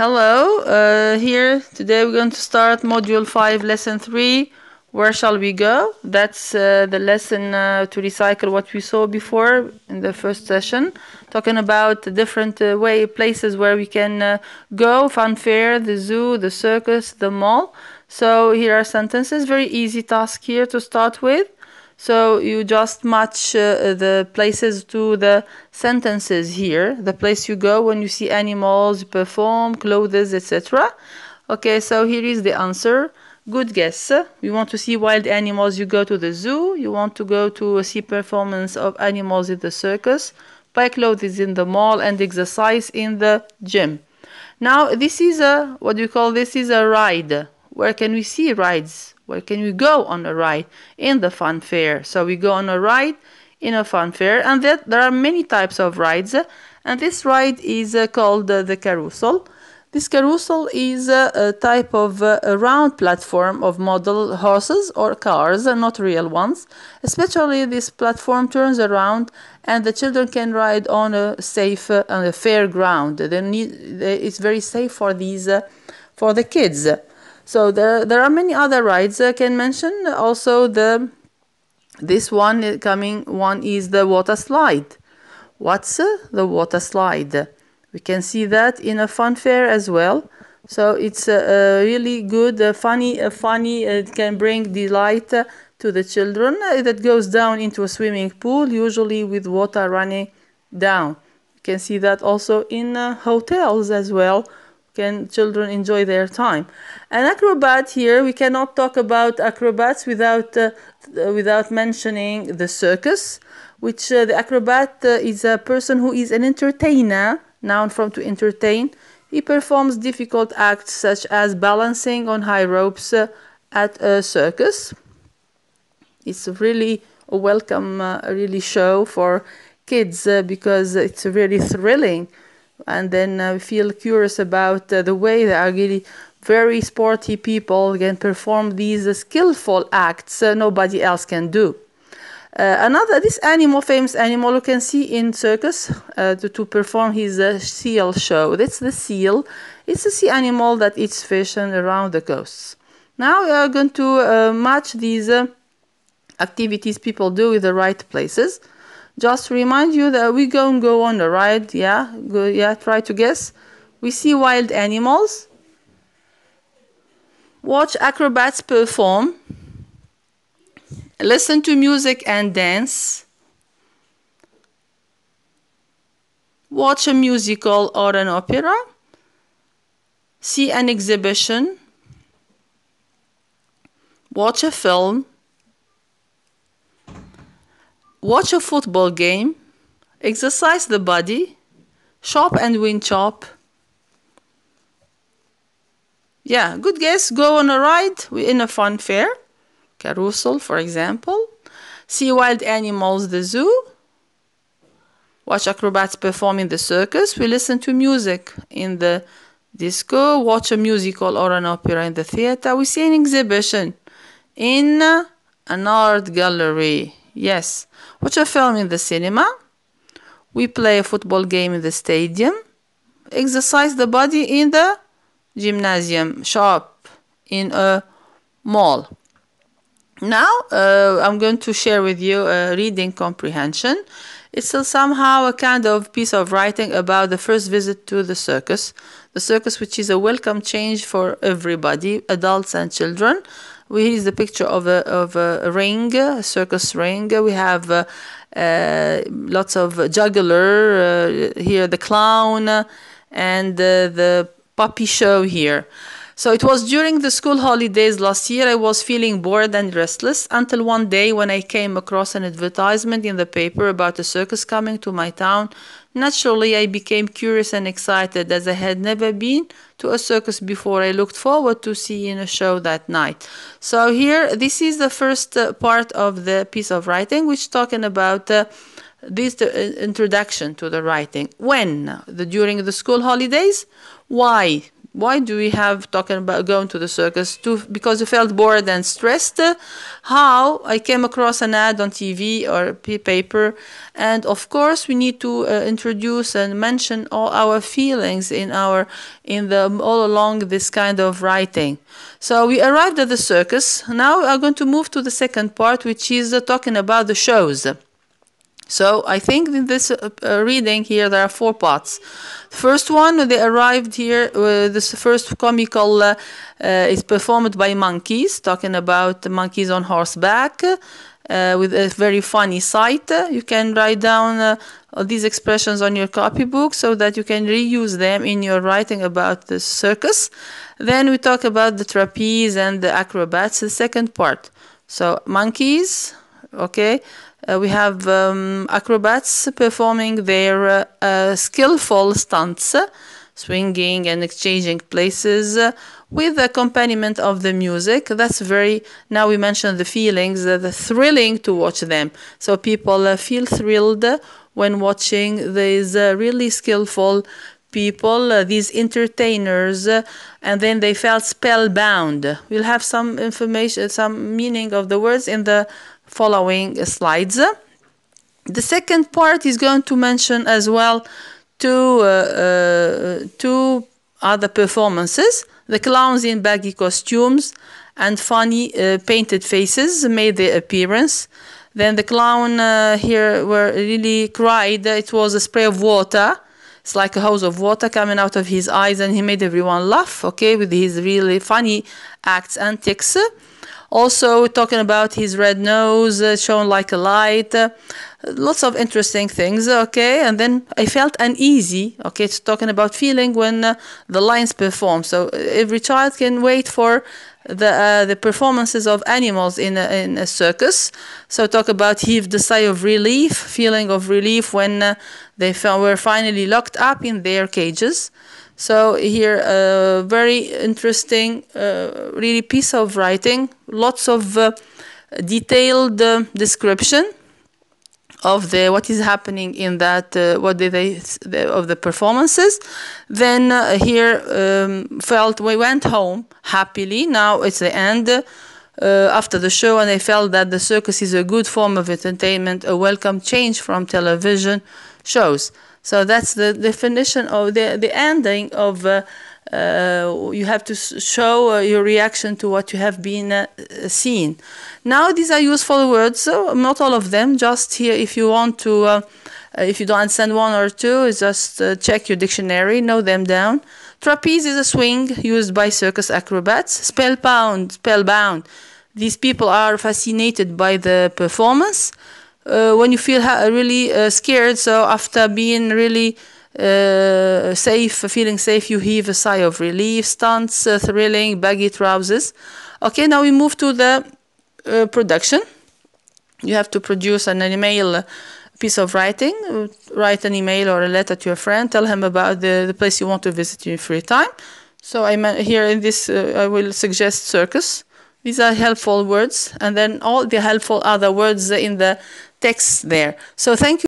Hello, uh, here. Today we're going to start module 5 lesson 3 where shall we go? That's uh, the lesson uh, to recycle what we saw before in the first session. Talking about the different uh, way places where we can uh, go. Fun fair the zoo the circus the mall. So here are sentences. Very easy task here to start with so you just match uh, the places to the sentences here. The place you go when you see animals, perform, clothes, etc. Okay, so here is the answer. Good guess. You want to see wild animals, you go to the zoo. You want to go to see performance of animals in the circus. Buy clothes in the mall and exercise in the gym. Now this is a, what do you call this is a ride. Where can we see rides? Where can we go on a ride? In the fun fair. So we go on a ride in a fun fair, and that there are many types of rides. And this ride is uh, called uh, the carousel. This carousel is uh, a type of uh, a round platform of model horses or cars, uh, not real ones. Especially this platform turns around and the children can ride on a safe, uh, on a fair ground. Need, it's very safe for these, for the kids. So there, there are many other rides I can mention. Also, the this one coming one is the water slide. What's uh, the water slide? We can see that in a fun fair as well. So it's a, a really good, a funny, a funny. It can bring delight to the children. That goes down into a swimming pool, usually with water running down. You can see that also in uh, hotels as well can children enjoy their time. An acrobat here we cannot talk about acrobats without uh, without mentioning the circus which uh, the acrobat uh, is a person who is an entertainer noun from to entertain. He performs difficult acts such as balancing on high ropes uh, at a circus. It's really a welcome uh, really show for kids uh, because it's really thrilling and then uh, feel curious about uh, the way are really very sporty people can perform these uh, skillful acts uh, nobody else can do. Uh, another, this animal, famous animal, you can see in circus uh, to, to, perform his seal show. That's the seal. It's a sea animal that eats fish and around the coasts. Now we are going to match these activities people do with the right places just remind you that we go and go on the ride yeah? Go yeah try to guess. We see wild animals. Watch acrobats perform. Listen to music and dance. Watch a musical or an opera. See an exhibition. Watch a film watch a football game, exercise the body, shop and win chop. Yeah, good guess. Go on a ride in a fun fair, carousel, for example. See wild animals, the zoo. Watch acrobats perform in the circus. We listen to music in the disco. Watch a musical or an opera in the theater. We see an exhibition in an art gallery. Yes. Watch a film in the cinema. We play a football game in the stadium. Exercise the body in the gymnasium, shop, in a mall. Now uh, I'm going to share with you a reading comprehension. It's a, somehow a kind of piece of writing about the first visit to the circus. The circus, which is a welcome change for everybody, adults and children. Here is the picture of a, of a ring, a circus ring. We have uh, uh, lots of juggler, uh, here the clown, and the puppy show here. So it was during the school holidays last year I was feeling bored and restless until one day when I came across an advertisement in the paper about a circus coming to my town. Naturally, I became curious and excited as I had never been to a circus before. I looked forward to seeing a show that night. So here, this is the first uh, part of the piece of writing, which talking about uh, this uh, introduction to the writing. When? The, during the school holidays? Why? Why do we have talking about going to the circus? To, because you felt bored and stressed. How I came across an ad on TV or paper, and of course we need to uh, introduce and mention all our feelings in our in the all along this kind of writing. So we arrived at the circus. Now we are going to move to the second part, which is uh, talking about the shows. So I think in this uh, uh, reading here there are four parts. First one, they arrived here. Uh, this first comical uh, uh, is performed by monkeys, talking about monkeys on horseback. Uh, with a very funny sight. You can write down these expressions on your copybook so that you can reuse them in your writing about the circus. Then we talk about the trapeze and the acrobats, the second part. So monkeys, okay, uh, we have um, acrobats performing their uh, uh, skillful stunts, swinging and exchanging places with the accompaniment of the music. That's very, now we mentioned the feelings, uh, the thrilling to watch them. So people uh, feel thrilled when watching these uh, really skillful people, these entertainers, and then they felt spellbound. We'll have some information, some meaning of the words in the following slides. The second part is going to mention as well two, uh, uh, two other performances. The clowns in baggy costumes and funny uh, painted faces made their appearance. Then the clown uh, here were really cried. It was a spray of water. It's like a hose of water coming out of his eyes, and he made everyone laugh. Okay, with his really funny acts antics. Also, talking about his red nose, uh, shown like a light, uh, lots of interesting things. Okay, and then I felt uneasy. Okay, it's talking about feeling when uh, the lions perform. So uh, every child can wait for the uh, the performances of animals in a, in a circus. So talk about heave the sigh of relief, feeling of relief when uh, they were finally locked up in their cages. So here, a very interesting, uh, really piece of writing, lots of uh, detailed uh, description of the what is happening in that uh, what did they the, of the performances. Then uh, here um, felt we went home happily. Now it's the end uh, after the show and I felt that the circus is a good form of entertainment a welcome change from television shows so that's the definition of the, the ending of uh, uh, you have to show uh, your reaction to what you have been uh, seen. Now these are useful words, so not all of them, just here if you want to, uh, uh, if you don't understand one or two, just check your dictionary, note them down. Trapeze is a swing used by circus acrobats. Spellbound, spellbound. These people are fascinated by the performance uh, when you feel really uh, scared, so after being really uh, safe, feeling safe, you heave a sigh of relief, stunts, uh, thrilling, baggy trousers. Okay, now we move to the uh, production. You have to produce an email piece of writing, write an email or a letter to your friend, tell him about the, the place you want to visit in free time. So I here in this, uh, I will suggest circus. These are helpful words, and then all the helpful other words in the text there. So thank you.